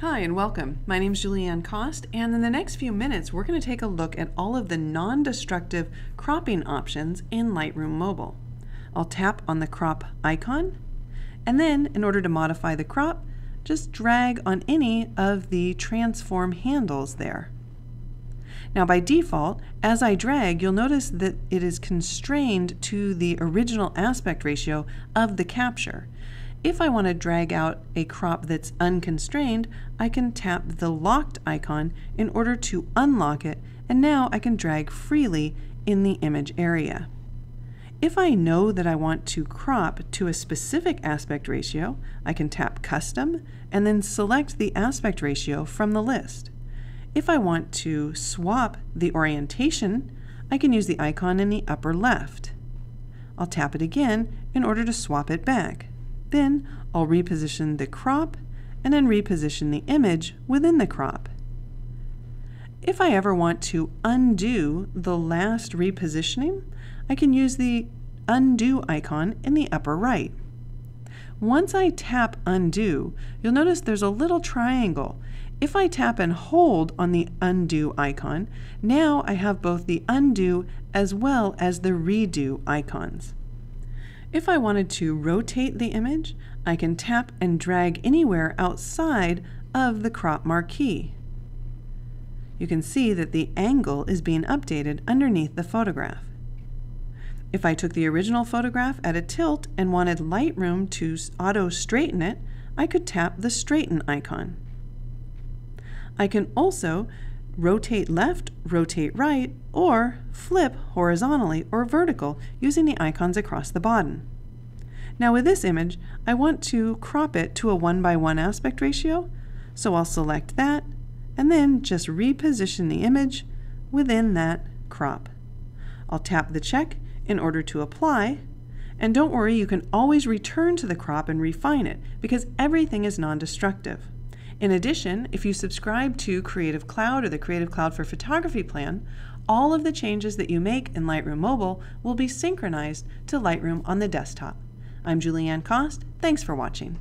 Hi and welcome. My name is Julieanne Kost, and in the next few minutes, we're going to take a look at all of the non-destructive cropping options in Lightroom Mobile. I'll tap on the crop icon, and then in order to modify the crop, just drag on any of the transform handles there. Now by default, as I drag, you'll notice that it is constrained to the original aspect ratio of the capture. If I want to drag out a crop that's unconstrained, I can tap the locked icon in order to unlock it, and now I can drag freely in the image area. If I know that I want to crop to a specific aspect ratio, I can tap Custom and then select the aspect ratio from the list. If I want to swap the orientation, I can use the icon in the upper left. I'll tap it again in order to swap it back. Then I'll reposition the crop and then reposition the image within the crop. If I ever want to undo the last repositioning, I can use the undo icon in the upper right. Once I tap undo, you'll notice there's a little triangle. If I tap and hold on the undo icon, now I have both the undo as well as the redo icons. If I wanted to rotate the image, I can tap and drag anywhere outside of the crop marquee. You can see that the angle is being updated underneath the photograph. If I took the original photograph at a tilt and wanted Lightroom to auto straighten it, I could tap the straighten icon. I can also rotate left, rotate right, or flip horizontally or vertical using the icons across the bottom. Now with this image, I want to crop it to a 1 by 1 aspect ratio, so I'll select that and then just reposition the image within that crop. I'll tap the check in order to apply, and don't worry, you can always return to the crop and refine it because everything is non-destructive. In addition, if you subscribe to Creative Cloud or the Creative Cloud for Photography plan, all of the changes that you make in Lightroom Mobile will be synchronized to Lightroom on the desktop. I'm Julieanne Kost. Thanks for watching.